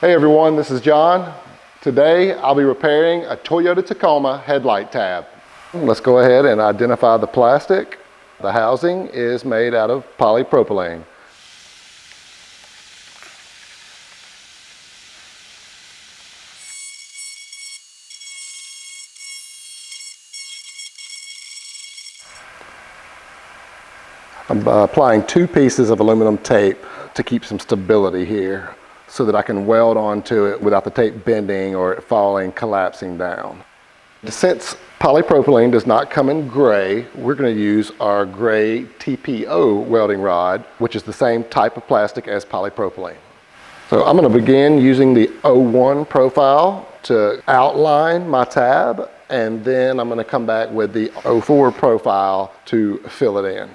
Hey everyone, this is John. Today I'll be repairing a Toyota Tacoma headlight tab. Let's go ahead and identify the plastic. The housing is made out of polypropylene. I'm uh, applying two pieces of aluminum tape to keep some stability here so that I can weld onto it without the tape bending or it falling, collapsing down. Since polypropylene does not come in gray, we're going to use our gray TPO welding rod, which is the same type of plastic as polypropylene. So I'm going to begin using the 01 profile to outline my tab, and then I'm going to come back with the 04 profile to fill it in.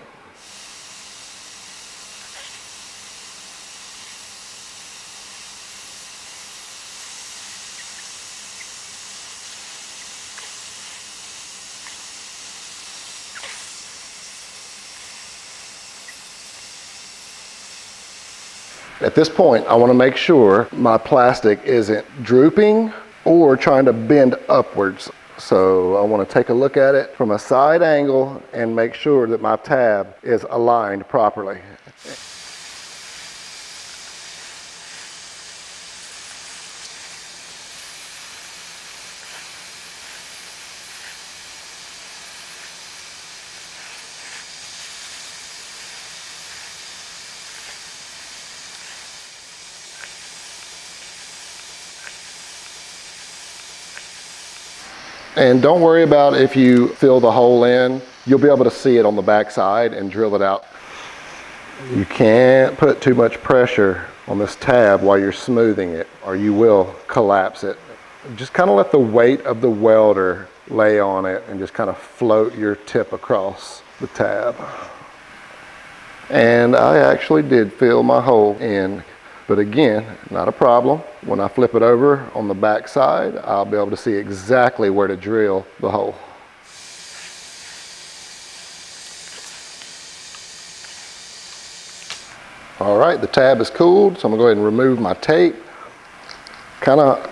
At this point, I want to make sure my plastic isn't drooping or trying to bend upwards. So I want to take a look at it from a side angle and make sure that my tab is aligned properly. And don't worry about if you fill the hole in. You'll be able to see it on the backside and drill it out. You can't put too much pressure on this tab while you're smoothing it or you will collapse it. Just kind of let the weight of the welder lay on it and just kind of float your tip across the tab. And I actually did fill my hole in but again, not a problem. When I flip it over on the back side, I'll be able to see exactly where to drill the hole. All right, the tab is cooled, so I'm gonna go ahead and remove my tape. Kind of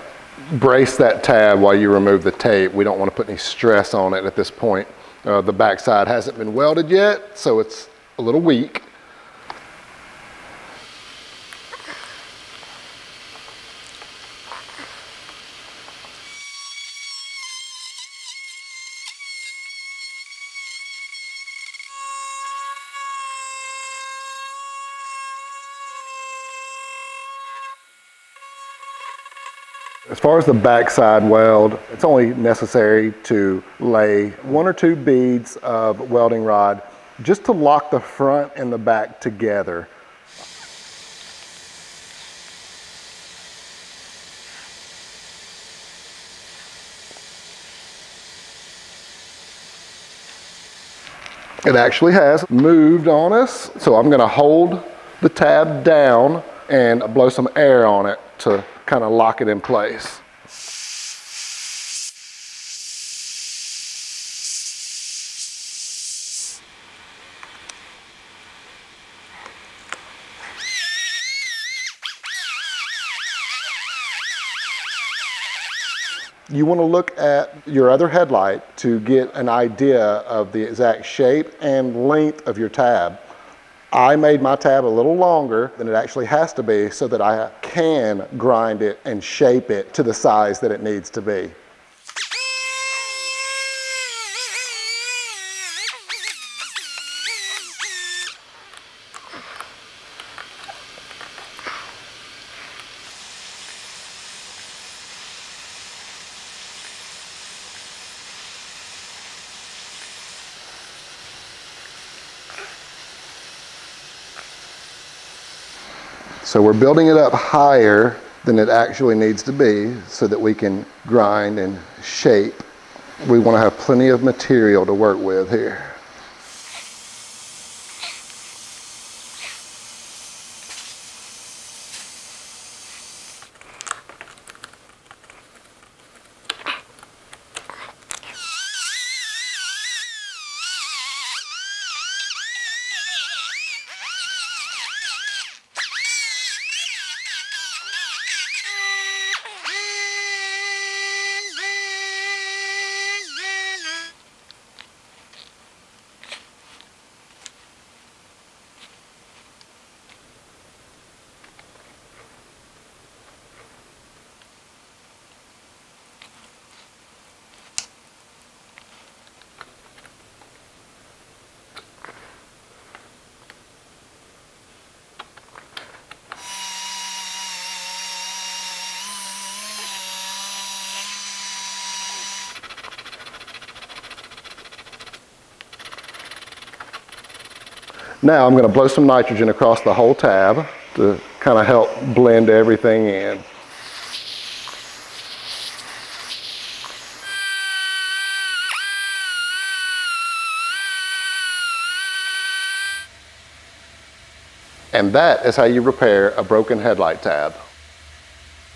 brace that tab while you remove the tape. We don't want to put any stress on it at this point. Uh, the back side hasn't been welded yet, so it's a little weak. As far as the backside weld, it's only necessary to lay one or two beads of welding rod just to lock the front and the back together. It actually has moved on us, so I'm gonna hold the tab down and blow some air on it to kind of lock it in place. You want to look at your other headlight to get an idea of the exact shape and length of your tab. I made my tab a little longer than it actually has to be so that I can grind it and shape it to the size that it needs to be. So we're building it up higher than it actually needs to be so that we can grind and shape. We want to have plenty of material to work with here. Now I'm going to blow some nitrogen across the whole tab to kind of help blend everything in. And that is how you repair a broken headlight tab.